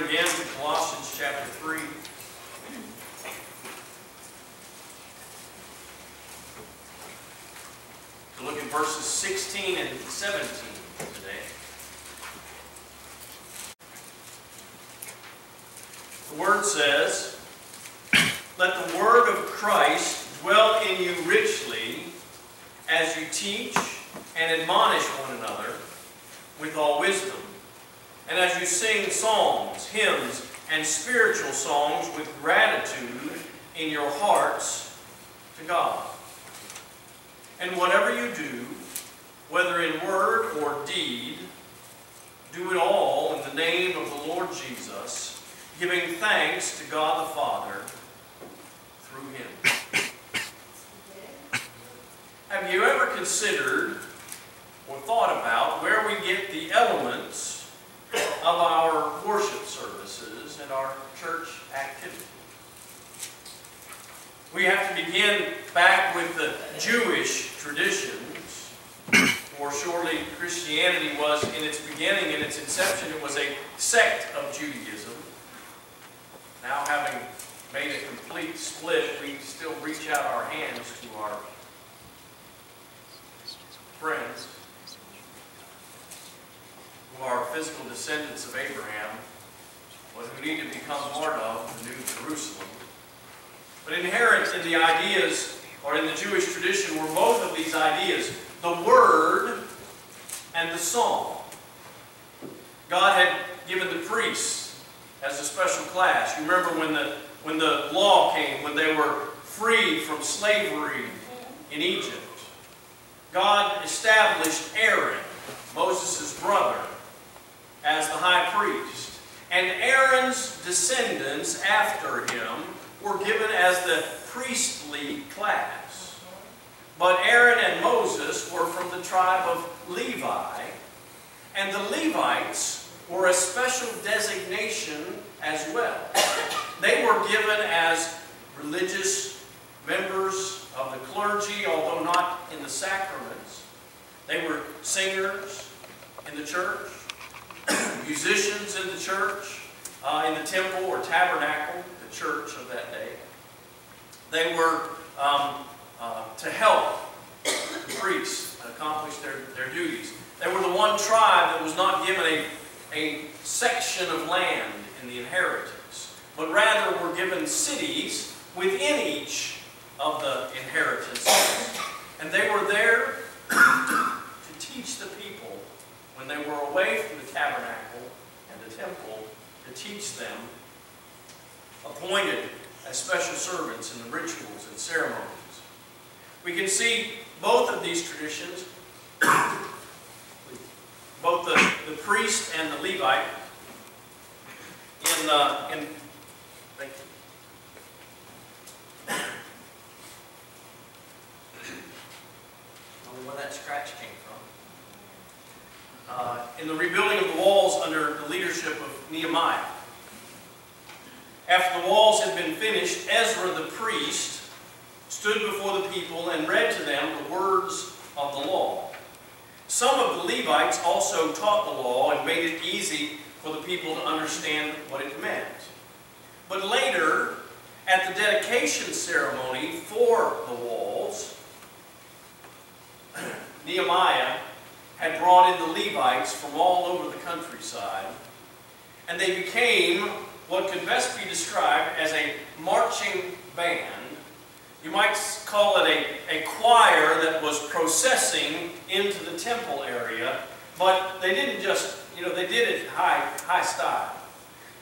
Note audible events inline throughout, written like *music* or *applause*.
turn again to Colossians chapter 3. To look at verses 16 and 17 today. The Word says, Let the Word of Christ dwell in you richly as you teach and admonish one another with all wisdom, and as you sing psalms, hymns, and spiritual songs with gratitude in your hearts to God. And whatever you do, whether in word or deed, do it all in the name of the Lord Jesus, giving thanks to God the Father through Him. Have you ever considered or thought about where we get the elements of our worship services and our church activity? We have to begin back with the Jewish traditions, for surely Christianity was, in its beginning, in its inception, it was a sect of Judaism. Now having made a complete split, we still reach out our hands to our friends are physical descendants of Abraham, but who need to become part of the New Jerusalem. But inherent in the ideas, or in the Jewish tradition, were both of these ideas the Word and the Song. God had given the priests as a special class. You remember when the, when the law came, when they were freed from slavery in Egypt. God established Aaron, Moses' brother, as the high priest. And Aaron's descendants after him were given as the priestly class. But Aaron and Moses were from the tribe of Levi, and the Levites were a special designation as well. They were given as religious members of the clergy, although not in the sacraments. They were singers in the church, musicians in the church, uh, in the temple or tabernacle, the church of that day. They were um, uh, to help the priests accomplish their, their duties. They were the one tribe that was not given a, a section of land in the inheritance, but rather were given cities within each of the inheritances. And they were there to teach the people when they were away from the tabernacle and the temple to teach them, appointed as special servants in the rituals and ceremonies. We can see both of these traditions, *coughs* both the, the priest and the Levite, in, uh, in thank you. *coughs* where that scratch came. Uh, in the rebuilding of the walls under the leadership of Nehemiah. After the walls had been finished, Ezra the priest stood before the people and read to them the words of the law. Some of the Levites also taught the law and made it easy for the people to understand what it meant. But later, at the dedication ceremony for the walls, *clears throat* Nehemiah had brought in the Levites from all over the countryside, and they became what could best be described as a marching band. You might call it a, a choir that was processing into the temple area, but they didn't just, you know, they did it high, high style.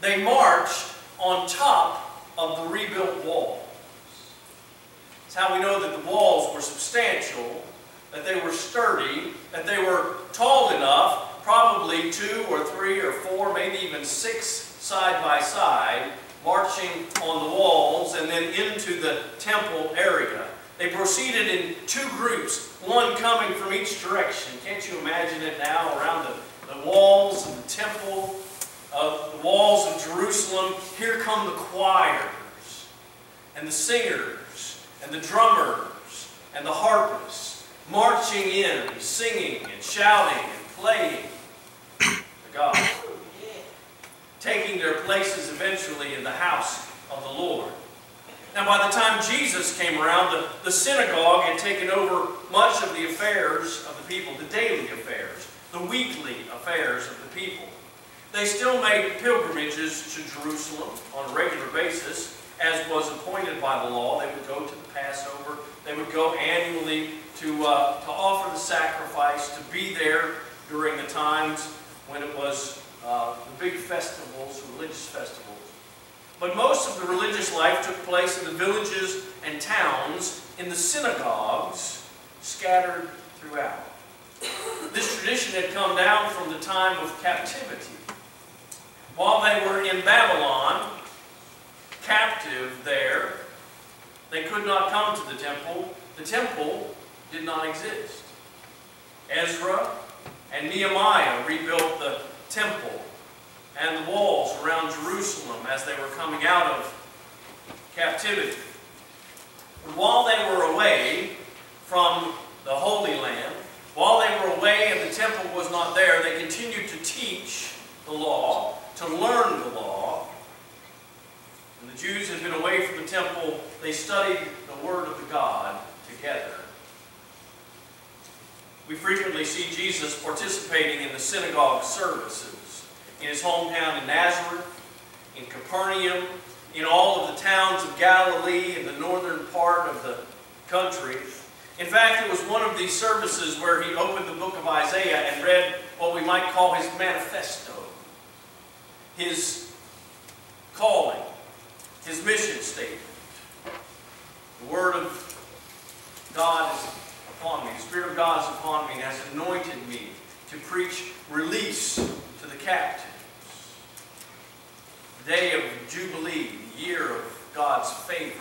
They marched on top of the rebuilt wall. It's how we know that the walls were substantial that they were sturdy, that they were tall enough, probably two or three or four, maybe even six side by side, marching on the walls and then into the temple area. They proceeded in two groups, one coming from each direction. Can't you imagine it now around the, the walls of the temple, of the walls of Jerusalem? Here come the choirs and the singers and the drummers and the harpists marching in, singing and shouting and playing to God. taking their places eventually in the house of the Lord. Now, by the time Jesus came around, the, the synagogue had taken over much of the affairs of the people, the daily affairs, the weekly affairs of the people. They still made pilgrimages to Jerusalem on a regular basis, as was appointed by the law. They would go to the Passover. They would go annually to, uh, to offer the sacrifice, to be there during the times when it was uh, the big festivals, religious festivals. But most of the religious life took place in the villages and towns, in the synagogues scattered throughout. This tradition had come down from the time of captivity. While they were in Babylon, captive there, they could not come to the temple. The temple did not exist. Ezra and Nehemiah rebuilt the temple and the walls around Jerusalem as they were coming out of captivity. But while they were away from the Holy Land, while they were away and the temple was not there, they continued to teach the law, to learn the law. When the Jews had been away from the temple, they studied the Word of the God together. We frequently see Jesus participating in the synagogue services in his hometown in Nazareth, in Capernaum, in all of the towns of Galilee in the northern part of the country. In fact, it was one of these services where he opened the book of Isaiah and read what we might call his manifesto, his calling, his mission statement. The Word of God is upon me. The Spirit of God is upon me and has anointed me to preach release to the captives. The day of Jubilee, the year of God's favor.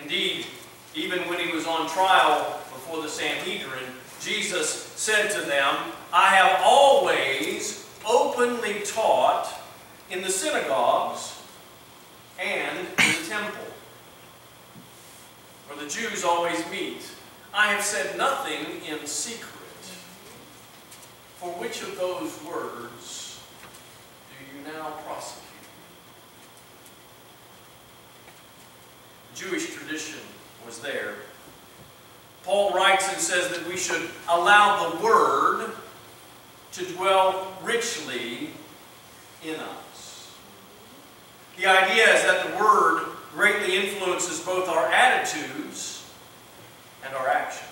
Indeed, even when he was on trial before the Sanhedrin, Jesus said to them, I have always openly taught in the synagogues and in the temple the Jews always meet. I have said nothing in secret. For which of those words do you now prosecute? Jewish tradition was there. Paul writes and says that we should allow the Word to dwell richly in us. The idea is that the Word greatly influences both our attitudes and our actions.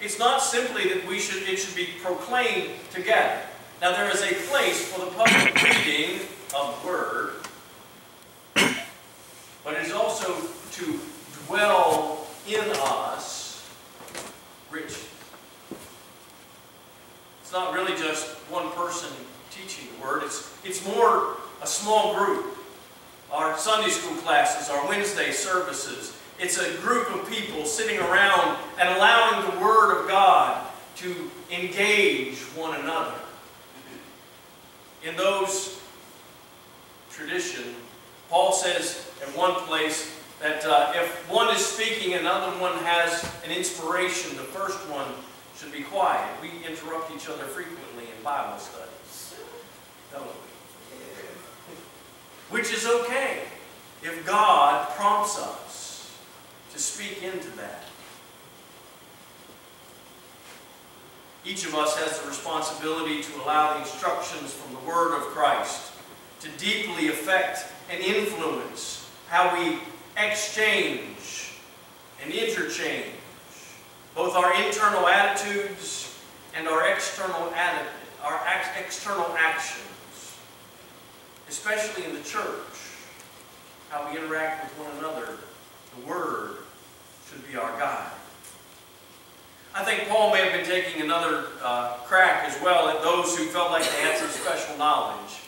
It's not simply that we should, it should be proclaimed together. Now there is a place for the public *coughs* reading of the Word, but it is also to dwell in us richly. It's not really just one person teaching the Word. It's, it's more a small group our Sunday school classes, our Wednesday services. It's a group of people sitting around and allowing the Word of God to engage one another. In those tradition, Paul says in one place that uh, if one is speaking and another one has an inspiration, the first one should be quiet. We interrupt each other frequently in Bible studies, don't we? Which is okay if God prompts us to speak into that. Each of us has the responsibility to allow the instructions from the Word of Christ to deeply affect and influence how we exchange and interchange both our internal attitudes and our external, our external actions especially in the church, how we interact with one another, the Word should be our guide. I think Paul may have been taking another uh, crack as well at those who felt like they had some special knowledge.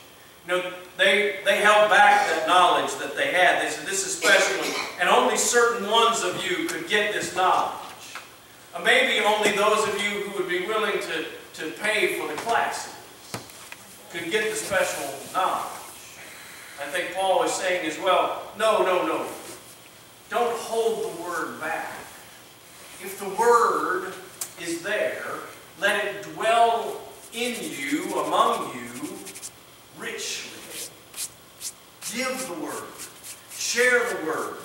You know, they, they held back that knowledge that they had. They said, this is special, and only certain ones of you could get this knowledge. Or maybe only those of you who would be willing to, to pay for the classes could get the special knowledge. I think Paul is saying as well, no, no, no. Don't hold the word back. If the word is there, let it dwell in you, among you, richly. give the word, share the word.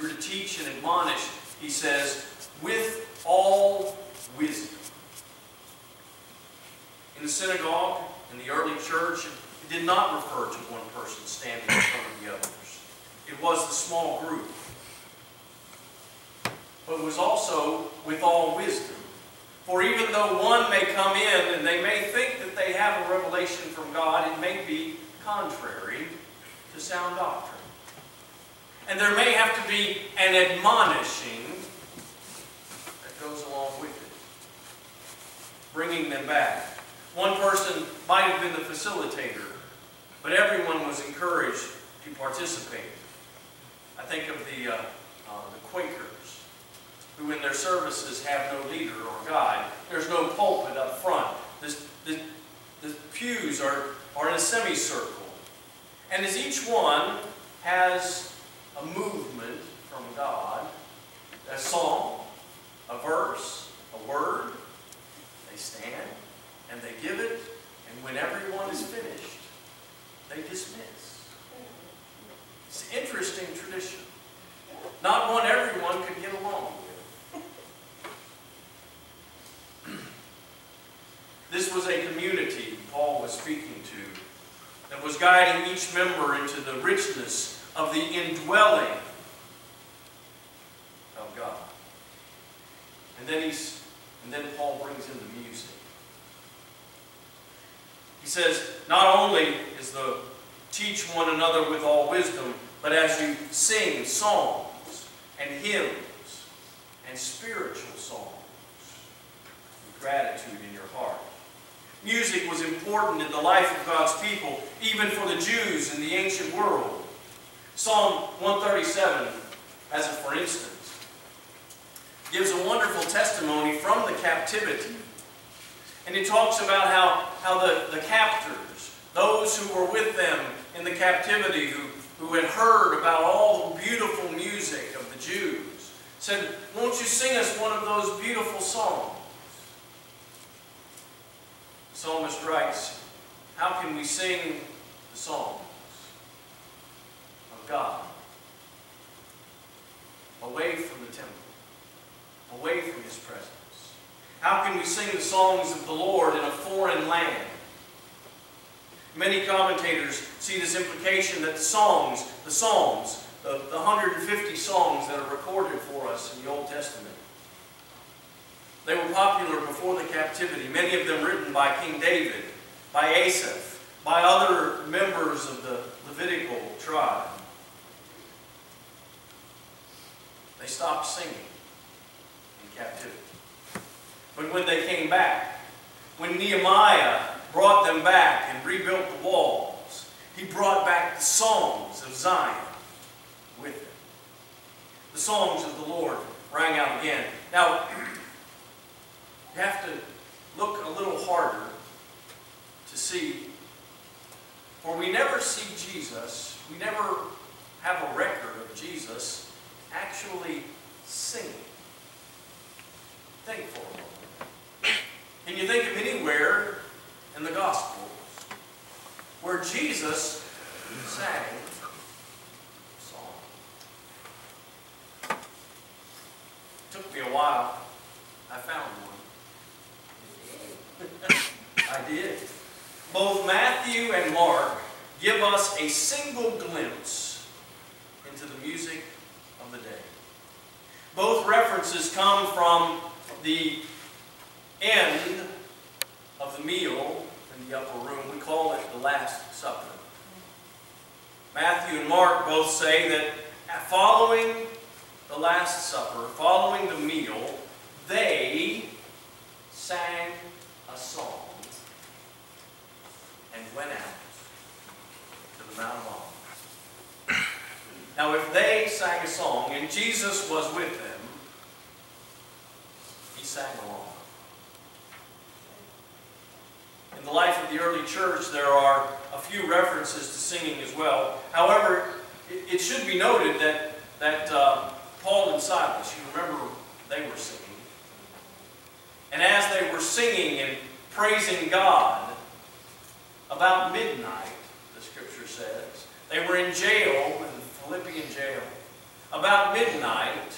We're to teach and admonish, he says, with all wisdom. In the synagogue, in the early church, it did not refer to one person standing in front of the others. It was the small group. But it was also with all wisdom. For even though one may come in and they may think that they have a revelation from God, it may be contrary to sound doctrine. And there may have to be an admonishing that goes along with it, bringing them back. One person might have been the facilitator, but everyone was encouraged to participate. I think of the, uh, uh, the Quakers, who in their services have no leader or guide. There's no pulpit up front. This, the, the pews are, are in a semicircle. And as each one has a movement from God, a song, a verse, a word, they stand and they give it, and when everyone is finished, they dismiss. It's an interesting tradition. Not one everyone could get along with. *clears throat* This was a community Paul was speaking to that was guiding each member into the richness of the indwelling of God. And then he's and then Paul brings in the music. He says, not only is the teach one another with all wisdom, but as you sing songs and hymns and spiritual songs with gratitude in your heart. Music was important in the life of God's people, even for the Jews in the ancient world. Psalm 137, as a for instance, gives a wonderful testimony from the captivity and he talks about how, how the, the captors, those who were with them in the captivity, who, who had heard about all the beautiful music of the Jews, said, Won't you sing us one of those beautiful songs? The psalmist writes, How can we sing the songs of God away from the temple, away from His presence? How can we sing the songs of the Lord in a foreign land? Many commentators see this implication that the songs, the Psalms, the, the 150 songs that are recorded for us in the Old Testament, they were popular before the captivity, many of them written by King David, by Asaph, by other members of the Levitical tribe. They stopped singing in captivity. But when they came back, when Nehemiah brought them back and rebuilt the walls, he brought back the songs of Zion with him. The songs of the Lord rang out again. Now, *clears throat* you have to look a little harder to see, for we never see Jesus, we never have a record of Jesus actually singing. Think for a moment. Can you think of anywhere in the Gospels where Jesus sang a song? It took me a while. I found one. I did. Both Matthew and Mark give us a single glimpse into the music of the day. Both references come from the end of the meal in the upper room. We call it the Last Supper. Matthew and Mark both say that following the Last Supper, following the meal, they sang a song and went out to the Mount of Olives. Now, if they sang a song and Jesus was with them, he sang along. In the life of the early church, there are a few references to singing as well. However, it, should be noted that, that uh, Paul and Silas, you remember they were singing. And as they were singing and praising God, about midnight, the scripture says. They were in jail, in Philippian jail. About midnight,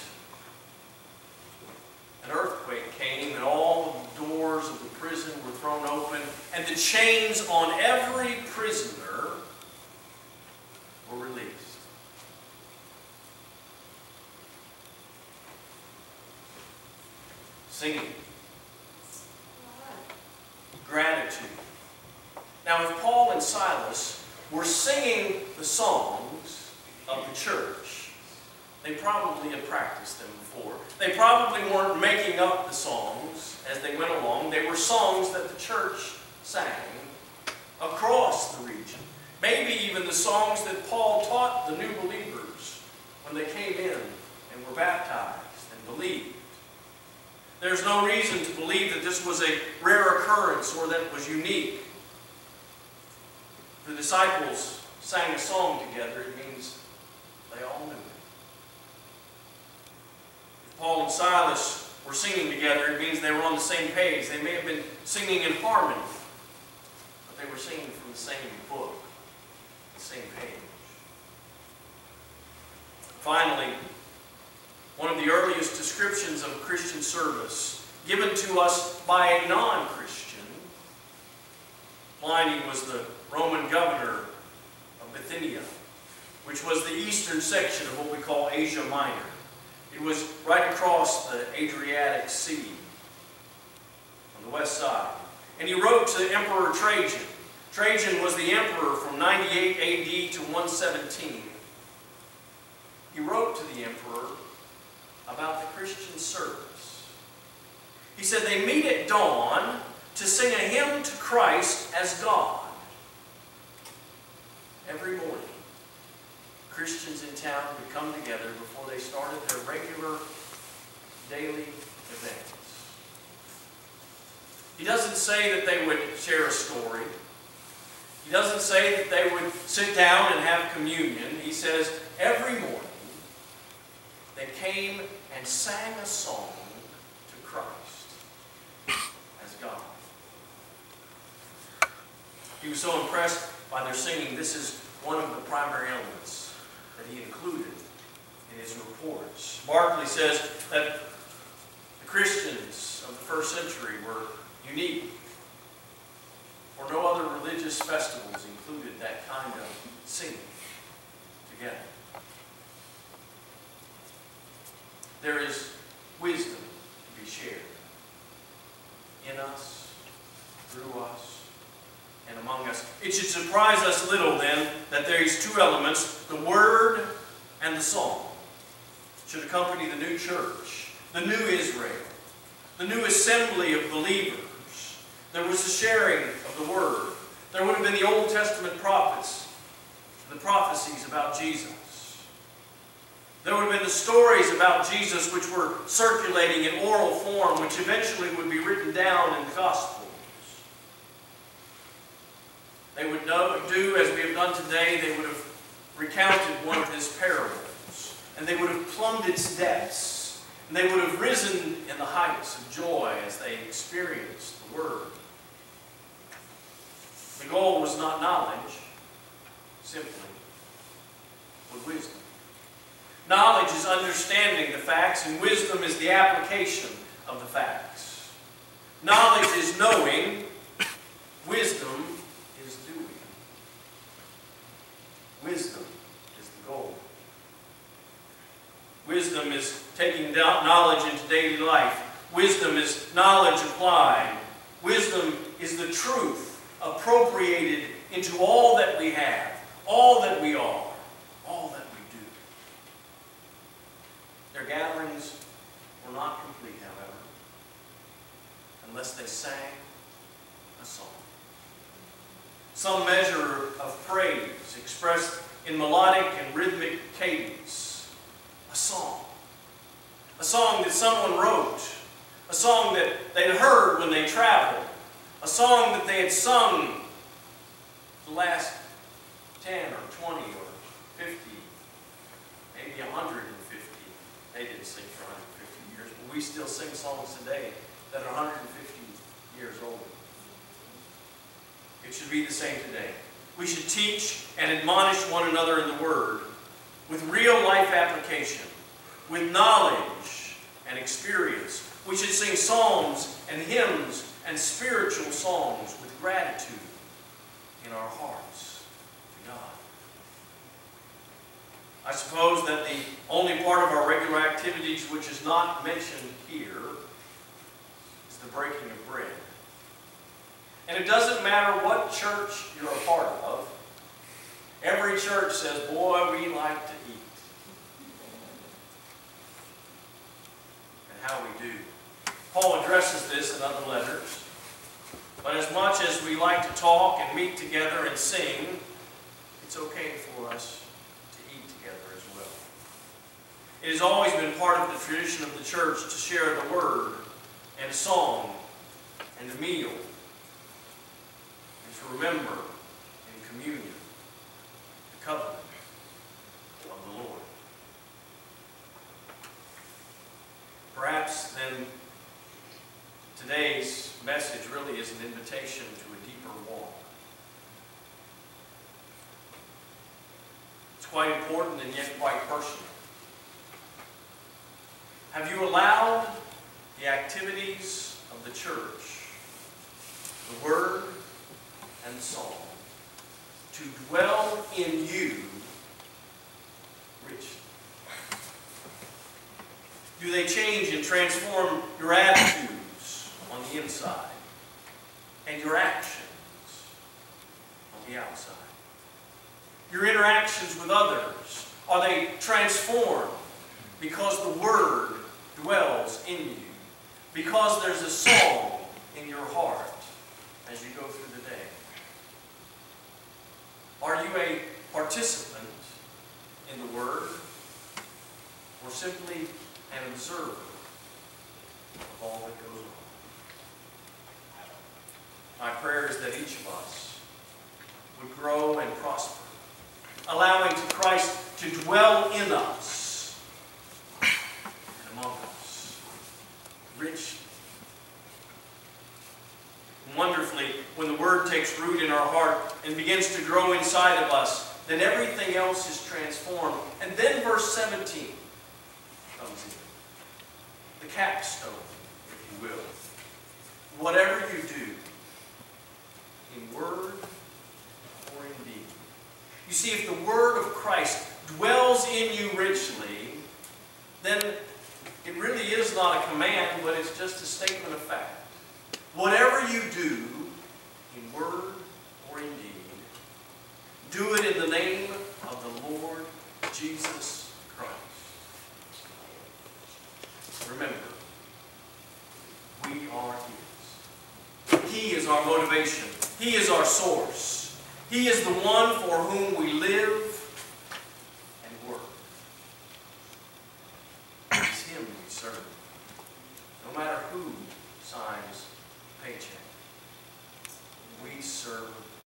an earthquake came and all the doors of the prison were thrown open and the chains on every prisoner were released. Singing. Gratitude. Now, if Paul and Silas were singing the songs of the church, they probably had practiced them before. They probably weren't making up the songs as they went along. They were songs that the church sang across the region. Maybe even the songs that Paul taught the new believers when they came in and were baptized and believed. There's no reason to believe that this was a rare occurrence or that it was unique. The disciples sang a song together, it means they all knew Paul and Silas were singing together, it means they were on the same page. They may have been singing in harmony, but they were singing from the same book, the same page. Finally, one of the earliest descriptions of Christian service given to us by a non-Christian. Pliny was the Roman governor of Bithynia, which was the eastern section of what we call Asia Minor. It was right across the Adriatic Sea on the west side. And he wrote to Emperor Trajan. Trajan was the emperor from 98 AD to 117. He wrote to the emperor about the Christian service. He said they meet at dawn to sing a hymn to Christ as God. Every morning, Christians in town would come together before they started their regular daily events. He doesn't say that they would share a story. He doesn't say that they would sit down and have communion. He says every morning they came and sang a song to Christ as God. He was so impressed by their singing, this is one of the primary elements that he included in his reports. Barclay says that the Christians of the first century were unique. For no other religious festivals included that kind of singing together. There is wisdom to be shared in us, through us, and among us. It should surprise us little then that these two elements, the Word and the Song, should accompany the new church, the new Israel, the new assembly of believers. There was the sharing of the Word. There would have been the Old Testament prophets, the prophecies about Jesus. There would have been the stories about Jesus which were circulating in oral form, which eventually would be written down in the Gospels. They would know, do as we have done today, they would have recounted one of his parables, and they would have plumbed its depths, and they would have risen in the heights of joy as they experienced the Word. The goal was not knowledge, simply, but wisdom. Knowledge is understanding the facts, and wisdom is the application of the facts. Knowledge is knowing, wisdom is doing. Wisdom is the goal. Wisdom is taking knowledge into daily life. Wisdom is knowledge applied. Wisdom is the truth appropriated into all that we have, all that we are, all that we do. their gatherings were not complete, however, unless they sang a song. Some measure of praise expressed in melodic and rhythmic cadence. A song. A song that someone wrote. A song that they'd heard when they traveled. A song that they had sung the last 10 or 20 or 50, maybe 150. they didn't sing for 150 years, but we still sing songs today that are 150 years old. It should be the same today. We should teach and admonish one another in the Word with real life application, with knowledge and experience. We should sing psalms and hymns and spiritual songs with gratitude in our hearts to God. I suppose that the only part of our regular activities which is not mentioned here is the breaking of bread. And it doesn't matter what church you're a part of. Every church says, boy, we like to eat. And how we do. Paul addresses this in other letters. But as much as we like to talk and meet together and sing, it's okay for us to eat together as well. It has always been part of the tradition of the church to share the word and song and the meal remember in communion the covenant of the Lord. Perhaps then today's message really is an invitation to a deeper walk. It's quite important and yet quite personal. Have you allowed the activities of the church, the word and song, to dwell in you richly? Do they change and transform your attitudes on the inside and your actions on the outside? Your interactions with others, are they transformed because the Word dwells in you? Because there's a song in your heart as you go through the day? Are you a participant in the Word or simply an observer of all that goes on. My prayer is that each of us would grow and prosper, allowing Christ to dwell in us and among us richly. Wonderfully, when the Takes root in our heart and begins to grow inside of us, then everything else is transformed. And then verse 17 comes in. The capstone, if you will. Whatever you do, in word or in deed. You see, if the word of Christ dwells in you richly, then it really is not a command, but it's just a statement of fact. Whatever you do, in word or in deed, do it in the name of the Lord Jesus Christ. Remember, we are His. He is our motivation. He is our source. He is the one for whom we live